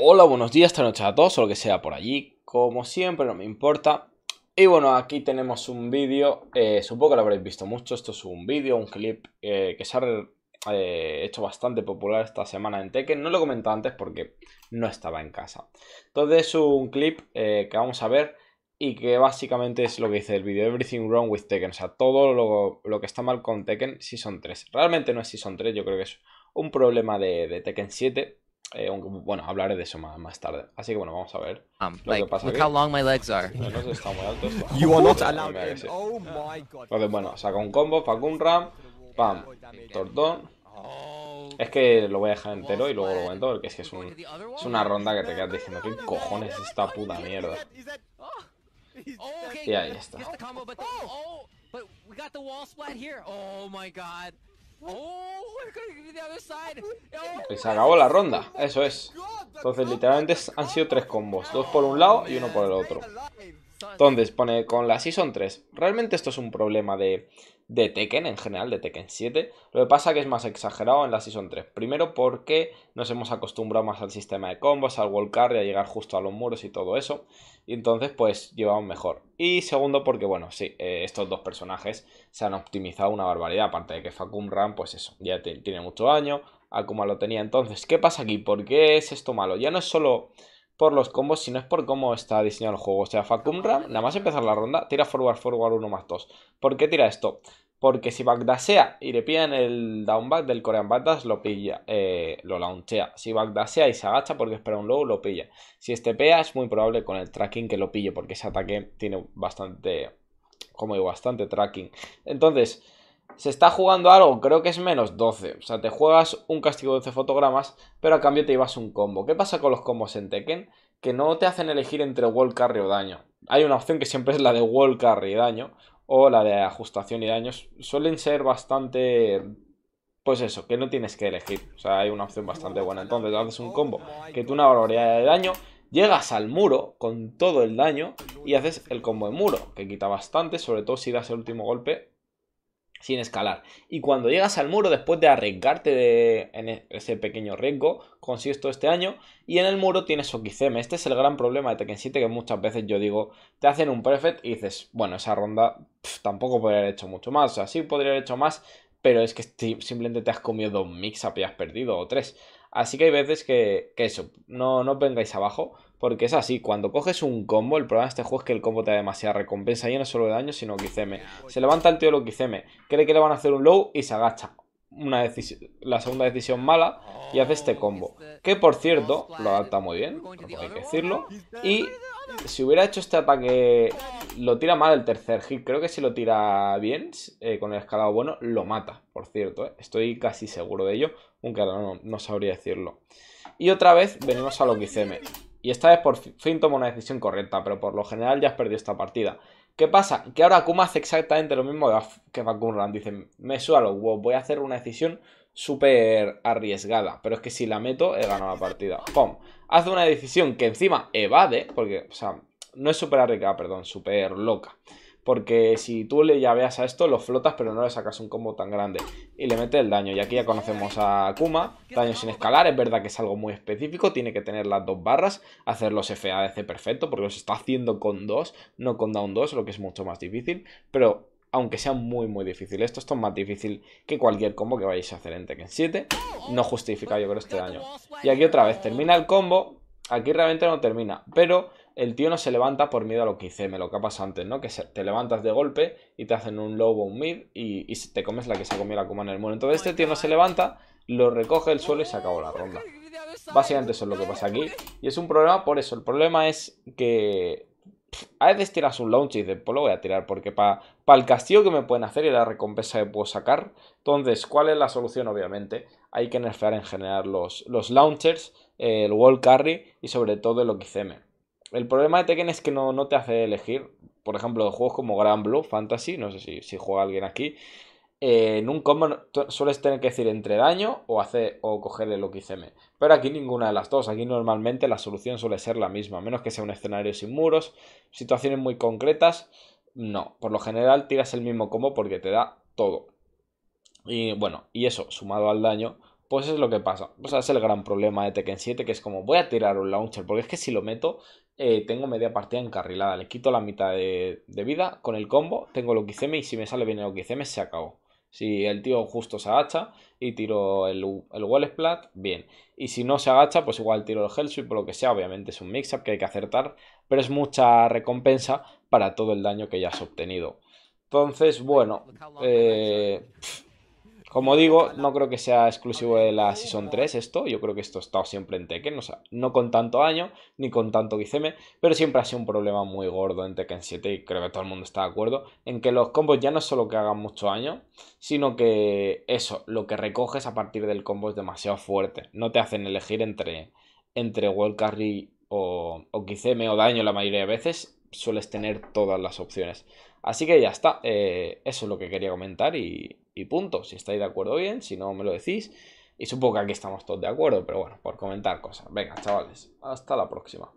Hola, buenos días, esta noche a todos, o lo que sea por allí, como siempre, no me importa. Y bueno, aquí tenemos un vídeo, eh, supongo que lo habréis visto mucho, esto es un vídeo, un clip eh, que se ha eh, hecho bastante popular esta semana en Tekken. No lo he comentado antes porque no estaba en casa. Entonces es un clip que vamos a ver y que básicamente es lo que dice el vídeo, Everything Wrong with Tekken, o sea, todo lo, lo, que está mal con Tekken Season 3. Realmente no es Season 3, yo creo que es un problema de, de Tekken 7 eh, bueno, hablaré de eso más, más, tarde. Así que bueno, vamos a ver. Um, lo like, que pasa look aquí. how long my legs are. No, no está muy alto esto. You are not allowed in. Oh my god. Entonces, bueno, saca un combo, un Ram, pam, Tortón. Es que lo voy a dejar entero y luego lo cuento porque es que es, un, es una ronda que te quedas diciendo ¿qué cojones es esta puta mierda? Y ahí está. Oh my god. Oh, y se acabó la ronda, eso es. Entonces, literalmente han sido tres combos: dos por un lado y uno por el otro. Entonces, pone con la Season 3. Realmente esto es un problema de, de Tekken en general, de Tekken 7. Lo que pasa que es más exagerado en la Season 3. Primero porque nos hemos acostumbrado más al sistema de combos, al wall carry, a llegar justo a los muros y todo eso. Y entonces pues llevamos mejor. Y segundo porque bueno, sí, eh, estos dos personajes se han optimizado una barbaridad. Aparte de que Facum Ram pues eso, ya tiene mucho daño. Akuma lo tenía entonces. ¿Qué pasa aquí? ¿Por qué es esto malo? Ya no es solo por los combos, sino es por cómo está diseñado el juego. O sea, Facum Ram, nada más empezar la ronda, tira forward, forward 1 más 2. ¿Por qué tira esto? Porque si backdasea y le pillan el downback del Korean Backdash, lo pilla, eh, lo launchea. Si backdasea y se agacha porque espera un low, lo pilla. Si estepea, es muy probable con el tracking que lo pille, porque ese ataque tiene bastante, como digo, bastante tracking. Entonces, se está jugando algo, creo que es menos 12. O sea, te juegas un castigo de 12 fotogramas, pero a cambio te llevas un combo. ¿Qué pasa con los combos en Tekken? Que no te hacen elegir entre wall carry o daño. Hay una opción que siempre es la de wall carry y daño, o la de ajustación y daños. Suelen ser bastante... Pues eso, que no tienes que elegir. O sea, hay una opción bastante buena. Entonces haces un combo que tú una barbaridad de daño, llegas al muro con todo el daño y haces el combo de muro, que quita bastante, sobre todo si das el último golpe sin escalar. Y cuando llegas al muro, después de arriesgarte de, en e, ese pequeño riesgo, consigues todo este año. Y en el muro tienes Okizeme. Este es el gran problema de Tekken 7, que muchas veces yo digo, te hacen un perfect y dices, bueno, esa ronda tampoco podría haber hecho mucho más. O sea, sí podría haber hecho más, pero es que simplemente te has comido dos mix-up y has perdido, o tres. Así que hay veces que, que eso, no, no vengáis abajo. Porque es así, cuando coges un combo, el problema de este juego es que el combo te da demasiada recompensa y no solo de daño, sino Kizeme. Se levanta el tío lo Kizeme, cree que le van a hacer un low y se agacha. Una la segunda decisión mala y hace este combo. Que por cierto, lo adapta muy bien, hay que decirlo. Y si hubiera hecho este ataque, lo tira mal el tercer hit. Creo que si lo tira bien, eh, con el escalado bueno, lo mata, por cierto. Eh. Estoy casi seguro de ello, aunque ahora no, sabría decirlo. Y otra vez venimos a lo Kizeme. Y esta vez por fin toma una decisión correcta, pero por lo general ya has perdido esta partida. ¿Qué pasa? Que ahora Akuma hace exactamente lo mismo que Fakunran. Dice, me suelo, voy a hacer una decisión súper arriesgada. Pero es que si la meto, he ganado la partida. ¡Pum! Hace una decisión que encima evade, porque, o sea, no es súper arriesgada, perdón, súper loca. Porque si tú le llaveas a esto, lo flotas, pero no le sacas un combo tan grande. Y le metes el daño. Y aquí ya conocemos a Kuma. Daño sin escalar. Es verdad que es algo muy específico. Tiene que tener las dos barras. Hacer los FADC perfecto. Porque los está haciendo con dos. No con down 2. Lo que es mucho más difícil. Pero aunque sea muy muy difícil. Esto, esto es más difícil que cualquier combo que vayáis a hacer en Tekken 7. No justifica yo creo este daño. Y aquí otra vez termina el combo. Aquí realmente no termina. Pero el tío no se levanta por miedo a lo que hice, me lo que ha pasado antes, ¿no? Que te levantas de golpe y te hacen un low o un mid y, te comes la que se ha la coma en el muro. Entonces este tío no se levanta, lo recoge el suelo y se acabó la ronda. Básicamente eso es lo que pasa aquí. Y es un problema por eso. El problema es que a veces tiras un launch y dices, pues lo voy a tirar porque para el castigo que me pueden hacer y la recompensa que puedo sacar. Entonces, ¿cuál es la solución? Obviamente, hay que nerfear en general los, launchers, el wall carry y sobre todo el Okizeme. El problema de Tekken es que no, te hace elegir. Por ejemplo, juegos como Grand Blue Fantasy, no sé si, si juega alguien aquí. Eh, en un combo sueles tener que decir entre daño o hacer o coger el Okizeme. Pero aquí ninguna de las dos. Aquí normalmente la solución suele ser la misma. A menos que sea un escenario sin muros. Situaciones muy concretas. No. Por lo general tiras el mismo combo porque te da todo. Y bueno, y eso, sumado al daño, Pues eso es lo que pasa. O sea, es el gran problema de Tekken 7, que es como, voy a tirar un launcher, porque es que si lo meto, eh, tengo media partida encarrilada. Le quito la mitad de, vida con el combo, tengo el Okizeme y si me sale bien el Okizeme, se acabó. Si el tío justo se agacha y tiro el, el Wall Splat, bien. Y si no se agacha, pues igual tiro el Hell Sweep o lo que sea. Obviamente es un mix-up que hay que acertar, pero es mucha recompensa para todo el daño que ya has obtenido. Entonces, bueno, eh, como digo, no creo que sea exclusivo de la Season 3 esto. Yo creo que esto ha estado siempre en Tekken. O sea, no con tanto año, ni con tanto Gizeme. Pero siempre ha sido un problema muy gordo en Tekken 7. Y creo que todo el mundo está de acuerdo. En que los combos ya no es solo que hagan mucho daño. Sino que eso, lo que recoges a partir del combo es demasiado fuerte. No te hacen elegir entre, entre World Carry o, o o daño la mayoría de veces. Sueles tener todas las opciones. Así que ya está. Eh, eso es lo que quería comentar y y punto. Si estáis de acuerdo bien, si no me lo decís. Y supongo que aquí estamos todos de acuerdo, pero bueno, por comentar cosas. Venga, chavales, hasta la próxima.